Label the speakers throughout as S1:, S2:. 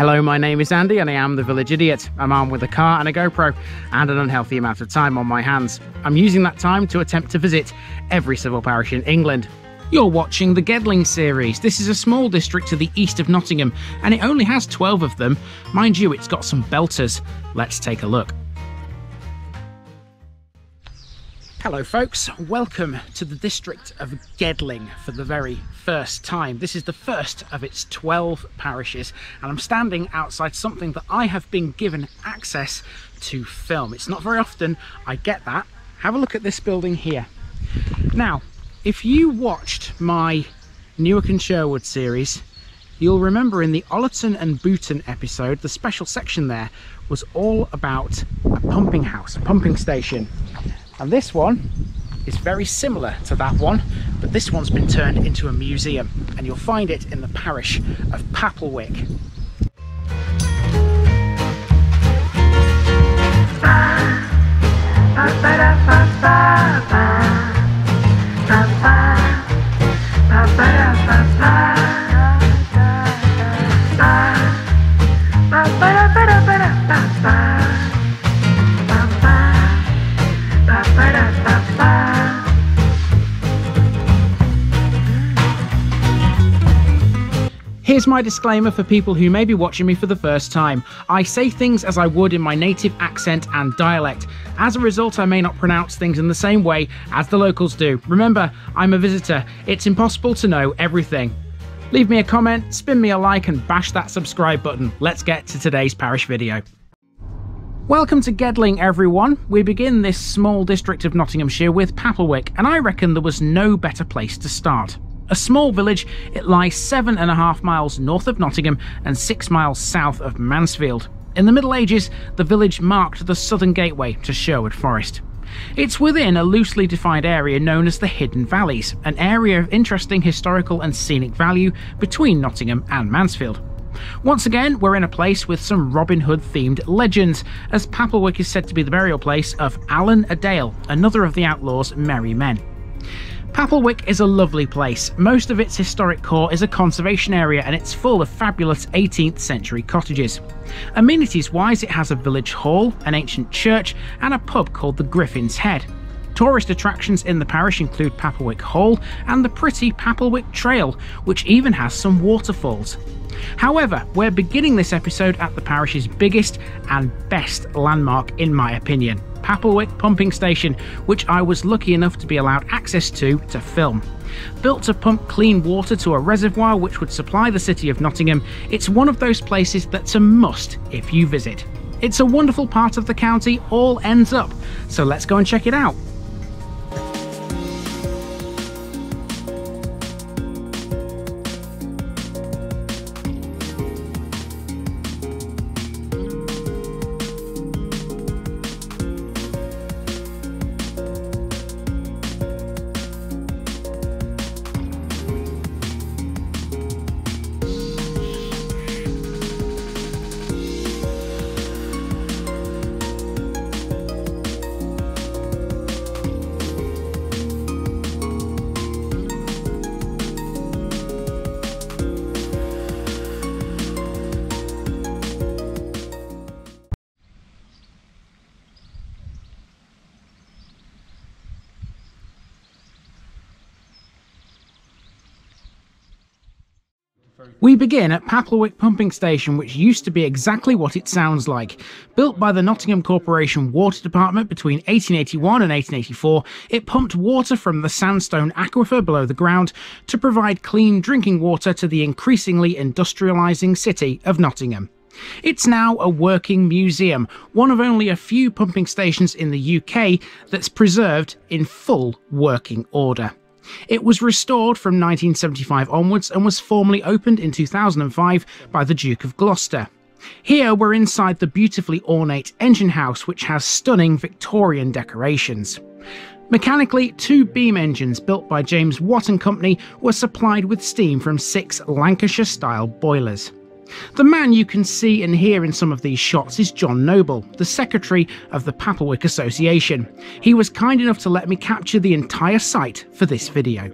S1: Hello, my name is Andy and I am the Village Idiot. I'm armed with a car and a GoPro and an unhealthy amount of time on my hands. I'm using that time to attempt to visit every civil parish in England. You're watching the Gedling series. This is a small district to the east of Nottingham and it only has 12 of them. Mind you, it's got some belters. Let's take a look. Hello, folks. Welcome to the district of Gedling for the very first time. This is the first of its 12 parishes, and I'm standing outside something that I have been given access to film. It's not very often I get that. Have a look at this building here. Now, if you watched my Newark and Sherwood series, you'll remember in the Ollerton and Boughton episode, the special section there was all about a pumping house, a pumping station and this one is very similar to that one, but this one's been turned into a museum and you'll find it in the parish of Papplewick. Here's my disclaimer for people who may be watching me for the first time. I say things as I would in my native accent and dialect. As a result, I may not pronounce things in the same way as the locals do. Remember, I'm a visitor. It's impossible to know everything. Leave me a comment, spin me a like, and bash that subscribe button. Let's get to today's parish video. Welcome to Gedling, everyone. We begin this small district of Nottinghamshire with Papplewick, and I reckon there was no better place to start. A small village, it lies seven and a half miles north of Nottingham and six miles south of Mansfield. In the Middle Ages, the village marked the southern gateway to Sherwood Forest. It's within a loosely defined area known as the Hidden Valleys, an area of interesting historical and scenic value between Nottingham and Mansfield. Once again, we're in a place with some Robin Hood themed legends, as Papplewick is said to be the burial place of Alan a Dale, another of the outlaw's merry men. Papplewick is a lovely place. Most of its historic core is a conservation area and it's full of fabulous 18th century cottages. Amenities wise, it has a village hall, an ancient church, and a pub called the Griffin's Head. Tourist attractions in the parish include Papplewick Hall and the pretty Papplewick Trail, which even has some waterfalls. However, we're beginning this episode at the parish's biggest and best landmark, in my opinion Papplewick Pumping Station, which I was lucky enough to be allowed access to to film. Built to pump clean water to a reservoir which would supply the city of Nottingham, it's one of those places that's a must if you visit. It's a wonderful part of the county, all ends up, so let's go and check it out. We begin at Papplewick Pumping Station, which used to be exactly what it sounds like. Built by the Nottingham Corporation Water Department between 1881 and 1884, it pumped water from the sandstone aquifer below the ground to provide clean drinking water to the increasingly industrialising city of Nottingham. It's now a working museum, one of only a few pumping stations in the UK that's preserved in full working order. It was restored from 1975 onwards and was formally opened in 2005 by the Duke of Gloucester. Here we're inside the beautifully ornate engine house, which has stunning Victorian decorations. Mechanically, two beam engines built by James Watt and Company were supplied with steam from six Lancashire style boilers. The man you can see and hear in some of these shots is John Noble, the secretary of the Papplewick Association. He was kind enough to let me capture the entire site for this video.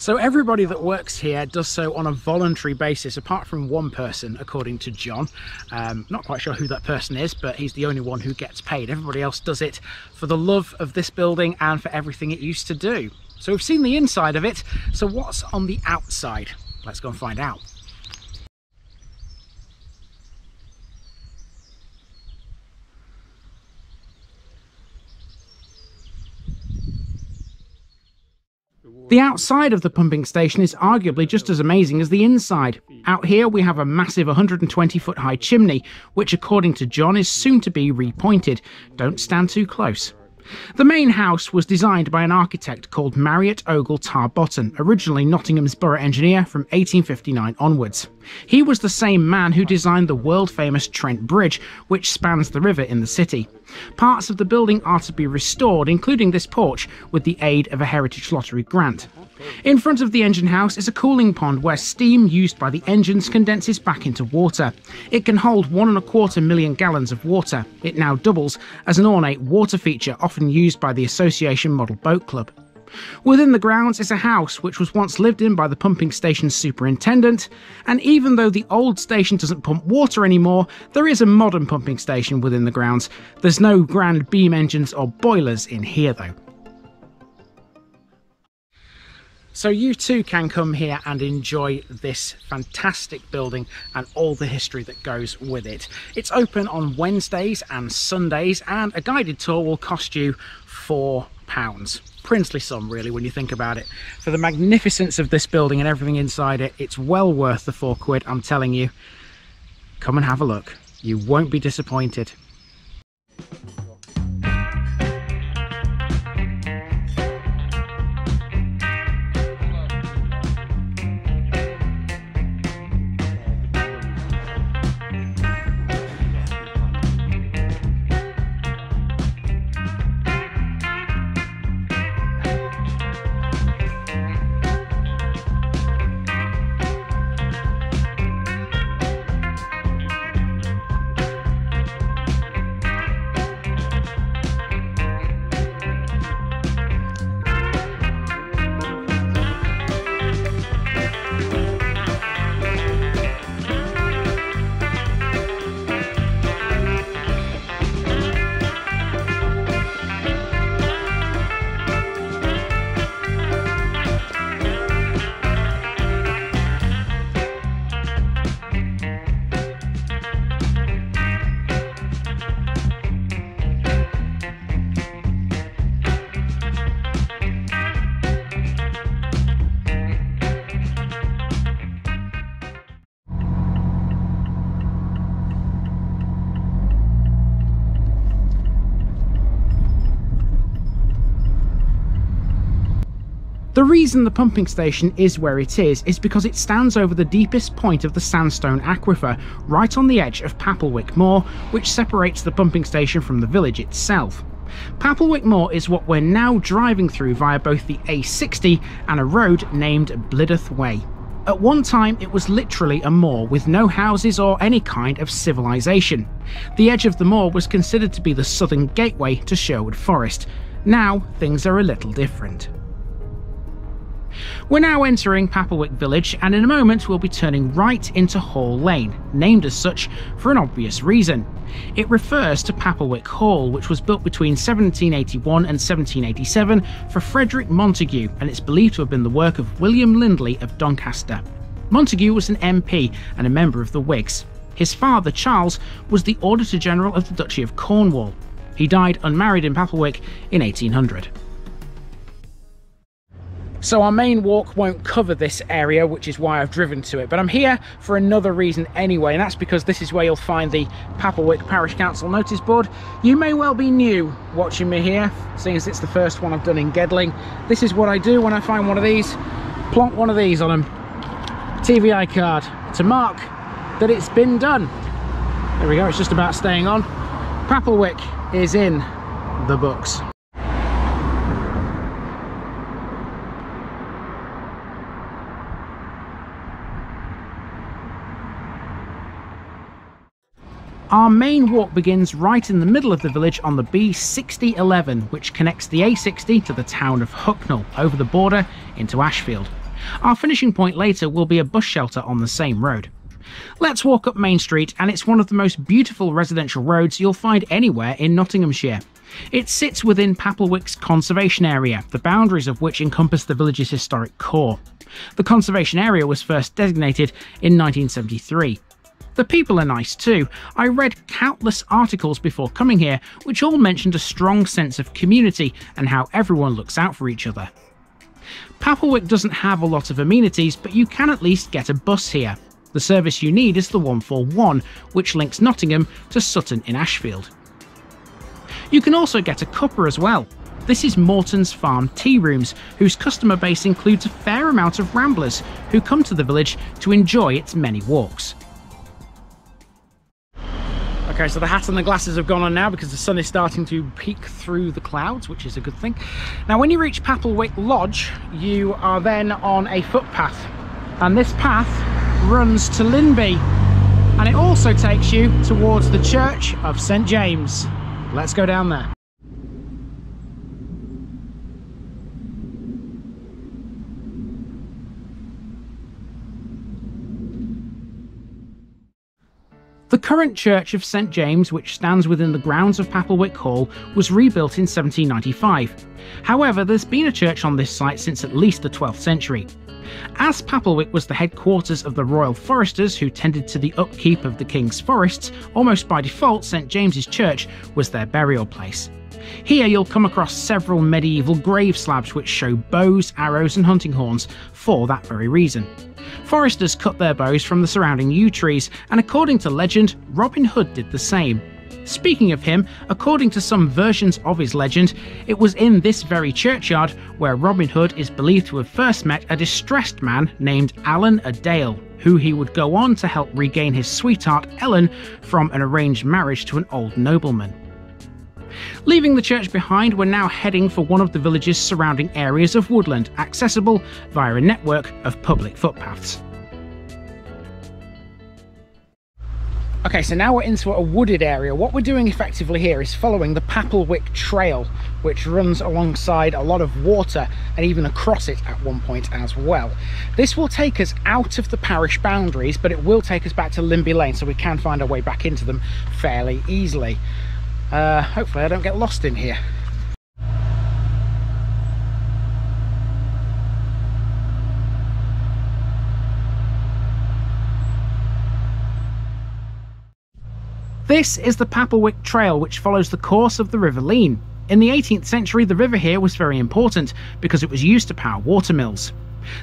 S1: So everybody that works here does so on a voluntary basis, apart from one person, according to John. Um, not quite sure who that person is, but he's the only one who gets paid. Everybody else does it for the love of this building and for everything it used to do. So we've seen the inside of it, so what's on the outside? Let's go and find out. The outside of the pumping station is arguably just as amazing as the inside. Out here we have a massive 120 foot high chimney, which according to John is soon to be repointed. Don't stand too close. The main house was designed by an architect called Marriott Ogle Tarbotton, originally Nottingham's borough engineer from 1859 onwards. He was the same man who designed the world famous Trent Bridge, which spans the river in the city. Parts of the building are to be restored, including this porch, with the aid of a Heritage Lottery grant. In front of the engine house is a cooling pond where steam used by the engines condenses back into water. It can hold one and a quarter million gallons of water. It now doubles as an ornate water feature often used by the Association Model Boat Club. Within the grounds is a house which was once lived in by the pumping station superintendent, and even though the old station doesn't pump water anymore, there is a modern pumping station within the grounds. There's no grand beam engines or boilers in here though. So you too can come here and enjoy this fantastic building and all the history that goes with it. It's open on Wednesdays and Sundays and a guided tour will cost you four pounds. Princely sum really when you think about it. For the magnificence of this building and everything inside it it's well worth the four quid i'm telling you. Come and have a look. You won't be disappointed reason the pumping station is where it is is because it stands over the deepest point of the sandstone aquifer, right on the edge of Papplewick Moor, which separates the pumping station from the village itself. Papplewick Moor is what we're now driving through via both the A60 and a road named Blidworth Way. At one time, it was literally a moor with no houses or any kind of civilization. The edge of the moor was considered to be the southern gateway to Sherwood Forest. Now, things are a little different. We're now entering Papplewick village and in a moment we'll be turning right into Hall Lane, named as such for an obvious reason. It refers to Papplewick Hall which was built between 1781 and 1787 for Frederick Montagu and it's believed to have been the work of William Lindley of Doncaster. Montagu was an MP and a member of the Whigs. His father, Charles, was the Auditor General of the Duchy of Cornwall. He died unmarried in Papplewick in 1800. So our main walk won't cover this area, which is why I've driven to it. But I'm here for another reason anyway, and that's because this is where you'll find the Papplewick Parish Council notice board. You may well be new watching me here, seeing as it's the first one I've done in Gedling. This is what I do when I find one of these. Plonk one of these on them. TVI card to mark that it's been done. There we go, it's just about staying on. Papplewick is in the books. Our main walk begins right in the middle of the village on the B6011, which connects the A60 to the town of Hucknall over the border into Ashfield. Our finishing point later will be a bus shelter on the same road. Let's walk up Main Street, and it's one of the most beautiful residential roads you'll find anywhere in Nottinghamshire. It sits within Papplewick's conservation area, the boundaries of which encompass the village's historic core. The conservation area was first designated in 1973. The people are nice too. I read countless articles before coming here, which all mentioned a strong sense of community and how everyone looks out for each other. Papplewick doesn't have a lot of amenities, but you can at least get a bus here. The service you need is the 141, which links Nottingham to Sutton in Ashfield. You can also get a cuppa as well. This is Morton's Farm Tea Rooms, whose customer base includes a fair amount of ramblers who come to the village to enjoy its many walks. Okay, so the hat and the glasses have gone on now because the sun is starting to peek through the clouds, which is a good thing. Now, when you reach Papplewick Lodge, you are then on a footpath, and this path runs to Linby, and it also takes you towards the Church of St James. Let's go down there. Current church of St James, which stands within the grounds of Papplewick Hall, was rebuilt in 1795. However, there's been a church on this site since at least the 12th century. As Papplewick was the headquarters of the royal foresters who tended to the upkeep of the king's forests, almost by default St James's Church was their burial place. Here you'll come across several medieval grave slabs which show bows, arrows and hunting horns for that very reason. Foresters cut their bows from the surrounding yew trees, and according to legend, Robin Hood did the same. Speaking of him, according to some versions of his legend, it was in this very churchyard where Robin Hood is believed to have first met a distressed man named Alan a Dale, who he would go on to help regain his sweetheart Ellen from an arranged marriage to an old nobleman. Leaving the church behind, we're now heading for one of the village's surrounding areas of woodland, accessible via a network of public footpaths. Okay, so now we're into a wooded area. What we're doing effectively here is following the Papplewick Trail, which runs alongside a lot of water and even across it at one point as well. This will take us out of the parish boundaries, but it will take us back to Linby Lane, so we can find our way back into them fairly easily. Uh, hopefully I don't get lost in here. This is the Papplewick Trail which follows the course of the River Leen. In the 18th century the river here was very important because it was used to power water mills.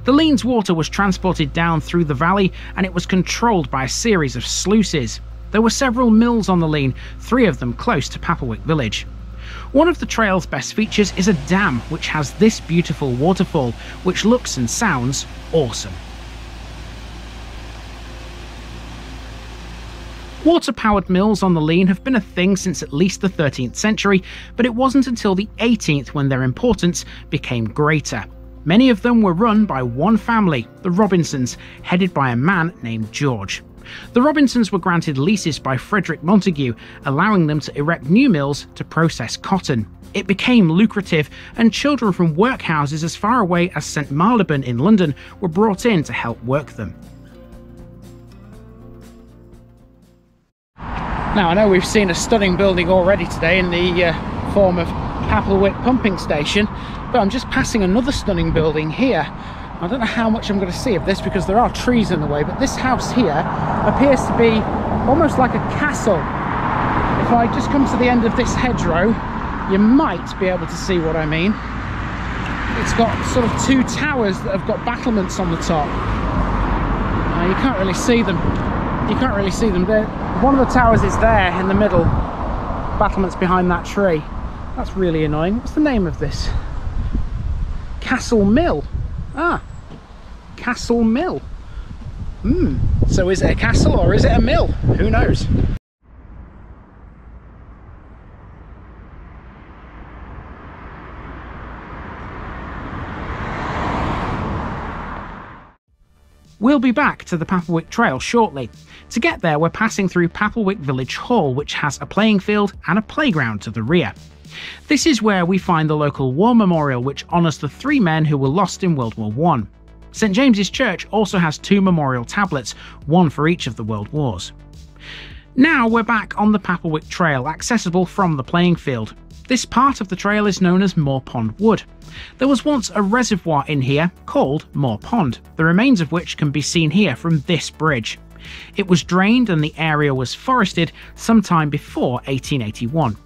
S1: The Leen's water was transported down through the valley and it was controlled by a series of sluices. There were several mills on the Leen, three of them close to Papplewick village. One of the trail's best features is a dam which has this beautiful waterfall, which looks and sounds awesome. Water-powered mills on the Leen have been a thing since at least the 13th century, but it wasn't until the 18th when their importance became greater. Many of them were run by one family, the Robinsons, headed by a man named George. The Robinsons were granted leases by Frederick Montagu, allowing them to erect new mills to process cotton. It became lucrative, and children from workhouses as far away as St Marylebone in London were brought in to help work them. Now, I know we've seen a stunning building already today in the uh, form of Papplewick Pumping Station, but I'm just passing another stunning building here I don't know how much I'm going to see of this because there are trees in the way, but this house here appears to be almost like a castle. If I just come to the end of this hedgerow, you might be able to see what I mean. It's got sort of two towers that have got battlements on the top. Uh, you can't really see them. You can't really see them. They're, one of the towers is there in the middle. Battlements behind that tree. That's really annoying. What's the name of this? Castle Mill. Ah, Castle Mill. Hmm, so is it a castle or is it a mill? Who knows? We'll be back to the Papplewick Trail shortly. To get there, we're passing through Papplewick Village Hall, which has a playing field and a playground to the rear. This is where we find the local war memorial which honours the three men who were lost in World War I. St James's Church also has two memorial tablets, one for each of the World Wars. Now we're back on the Papplewick Trail, accessible from the playing field. This part of the trail is known as Moor Pond Wood. There was once a reservoir in here called Moor Pond, the remains of which can be seen here from this bridge. It was drained and the area was forested sometime before 1881.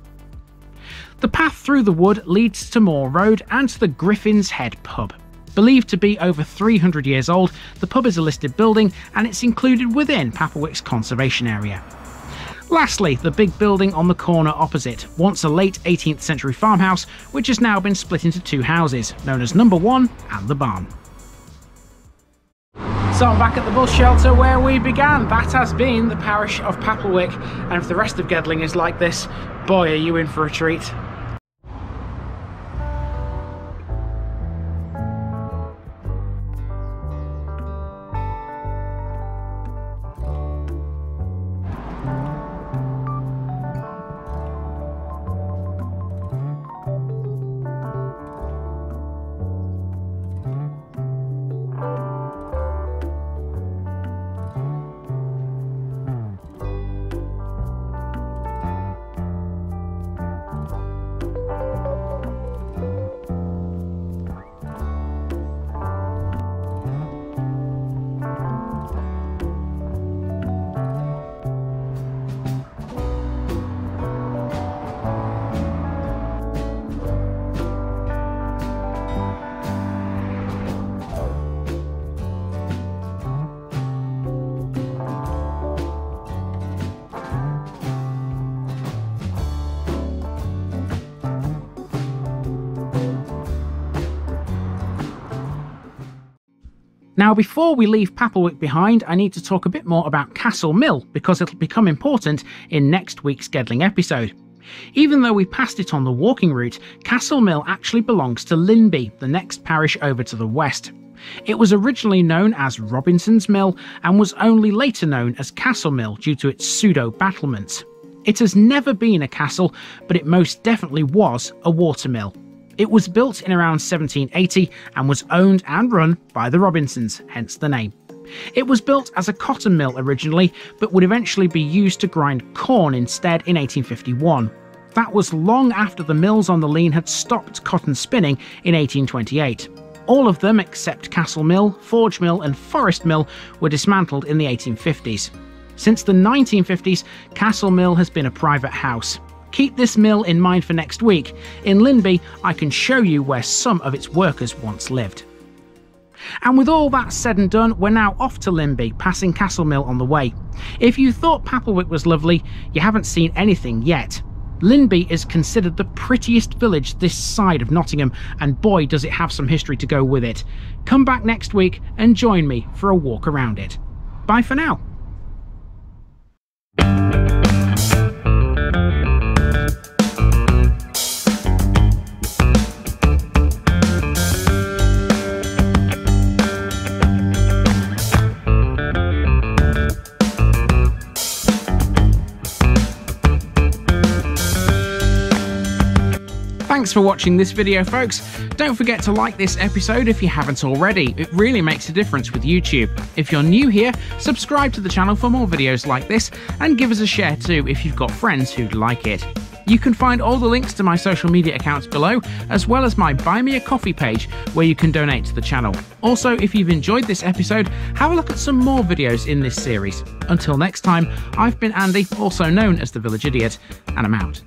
S1: The path through the wood leads to Moor Road and to the Griffin's Head pub. Believed to be over 300 years old, the pub is a listed building and it's included within Papplewick's conservation area. Lastly, the big building on the corner opposite, once a late 18th century farmhouse, which has now been split into two houses, known as Number 1 and the Barn. So I'm back at the bus shelter where we began. That has been the parish of Papplewick, and if the rest of Gedling is like this, boy are you in for a treat. Now, before we leave Papplewick behind, I need to talk a bit more about Castle Mill because it'll become important in next week's Gedling episode. Even though we passed it on the walking route, Castle Mill actually belongs to Linby, the next parish over to the west. It was originally known as Robinson's Mill and was only later known as Castle Mill due to its pseudo battlements. It has never been a castle, but it most definitely was a watermill. It was built in around 1780 and was owned and run by the Robinsons, hence the name. It was built as a cotton mill originally, but would eventually be used to grind corn instead in 1851. That was long after the mills on the Leen had stopped cotton spinning in 1828. All of them, except Castle Mill, Forge Mill, and Forest Mill, were dismantled in the 1850s. Since the 1950s, Castle Mill has been a private house. Keep this mill in mind for next week. In Linby, I can show you where some of its workers once lived. And with all that said and done, we're now off to Linby, passing Castle Mill on the way. If you thought Papplewick was lovely, you haven't seen anything yet. Linby is considered the prettiest village this side of Nottingham, and boy does it have some history to go with it. Come back next week and join me for a walk around it. Bye for now. Thanks for watching this video, folks. Don't forget to like this episode if you haven't already. It really makes a difference with YouTube. If you're new here, subscribe to the channel for more videos like this, and give us a share too if you've got friends who'd like it. You can find all the links to my social media accounts below, as well as my Buy Me a Coffee page where you can donate to the channel. Also, if you've enjoyed this episode, have a look at some more videos in this series. Until next time, I've been Andy, also known as the Village Idiot, and I'm out.